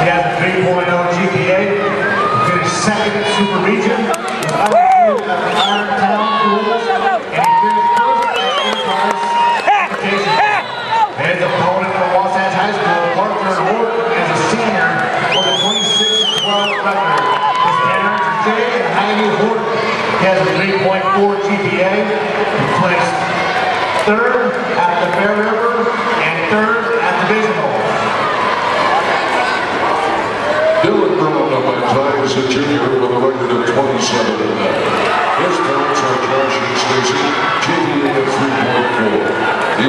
He has oh a 3.0 GPA. Finished second at Super Region. Duels. And he finished first. His opponent from Wasatch High School, Parker as a senior with a 26-12 record. Jay and Horton. He has a 3.4 GPA. He placed third at the Bear River and third at Divisional. Brown of Manti is a junior with a record of 27 and 9. His parents are Josh and Stacy, GPA of 3.4. He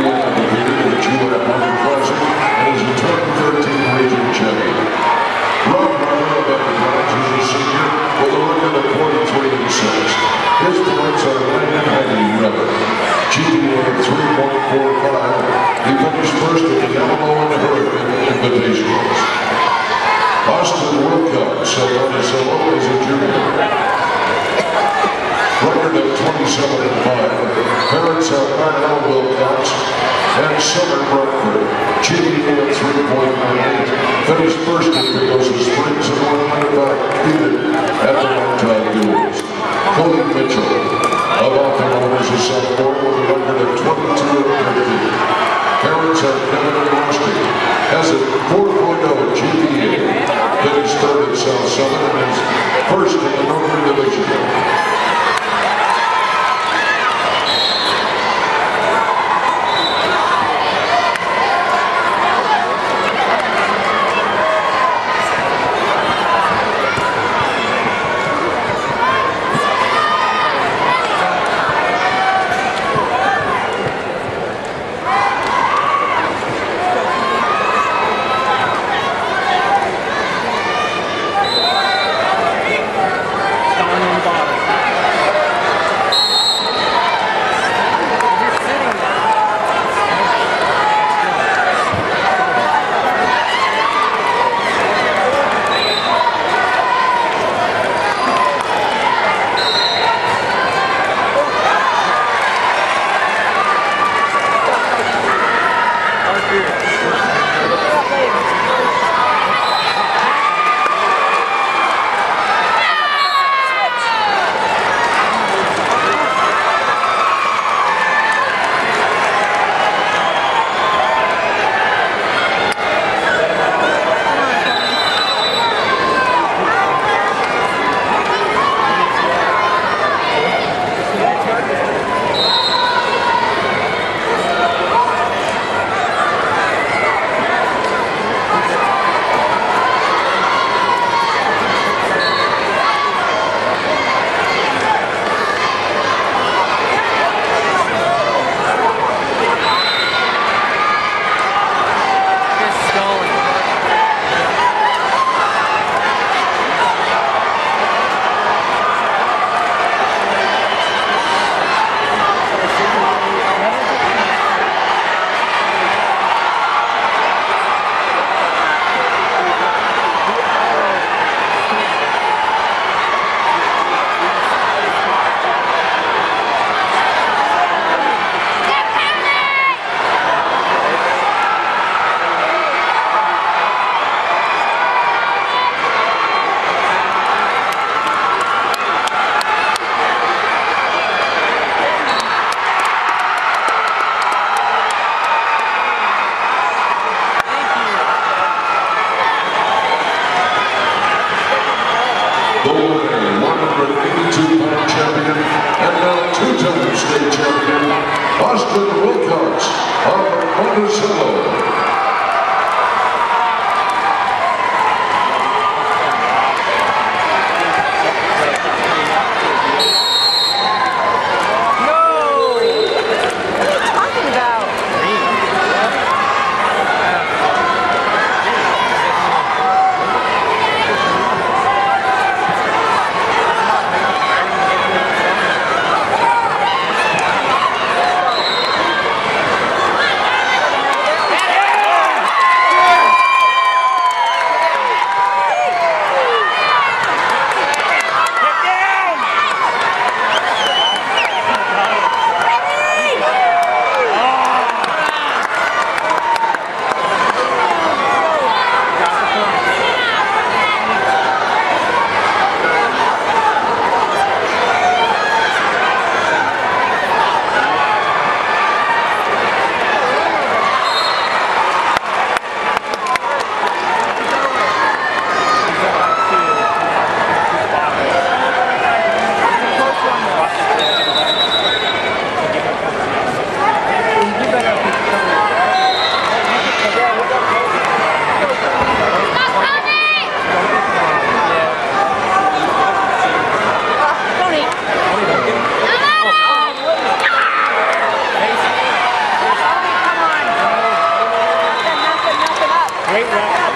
5. Parents are Parnell Wilcox and Summer Bradford. GPA of 3.98. Finished first at Pagosa Springs and won 95 at the Montauk Duels.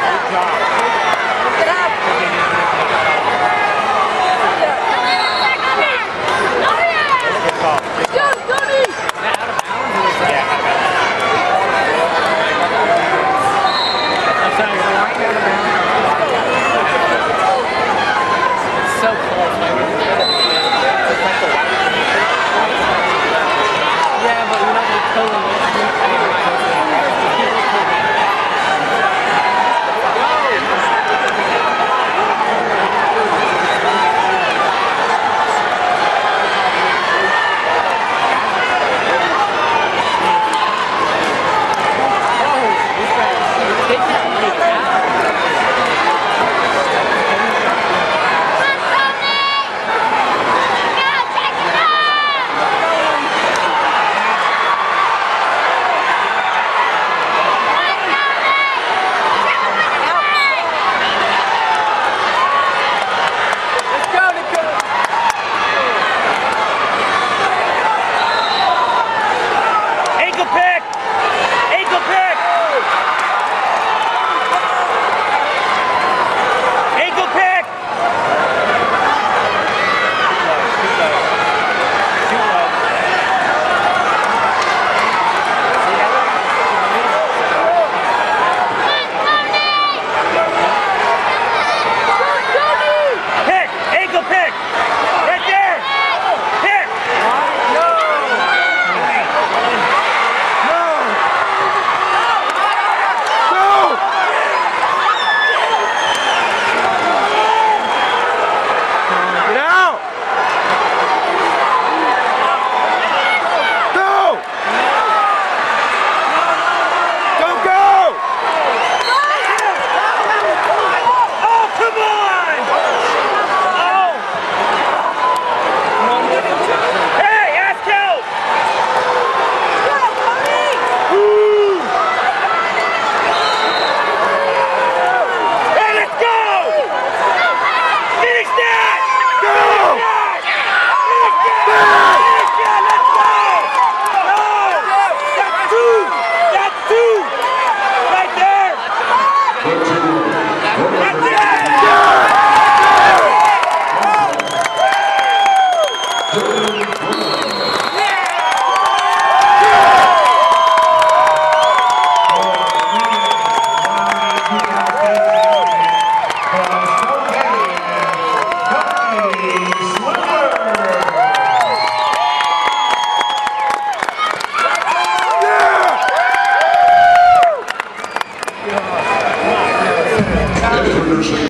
Good job. Good job.